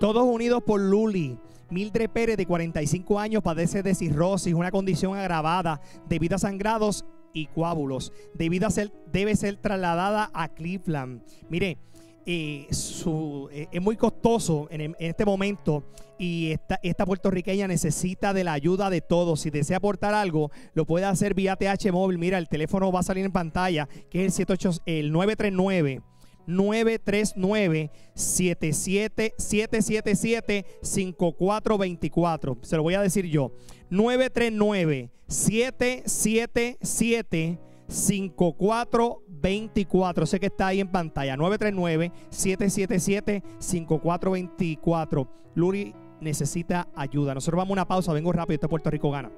Todos unidos por Luli. Mildred Pérez, de 45 años, padece de cirrosis, una condición agravada debido a sangrados y coágulos. Debido a ser, debe ser trasladada a Cleveland. Mire, eh, su, eh, es muy costoso en, este momento y esta, esta, puertorriqueña necesita de la ayuda de todos. Si desea aportar algo, lo puede hacer vía TH móvil. Mira, el teléfono va a salir en pantalla, que es el, 78, el 939. 939 777 5424 Se lo voy a decir yo. 939 777 5424. Sé que está ahí en pantalla. 939-777-5424. Luri necesita ayuda. Nosotros vamos a una pausa. Vengo rápido. Este Puerto Rico gana.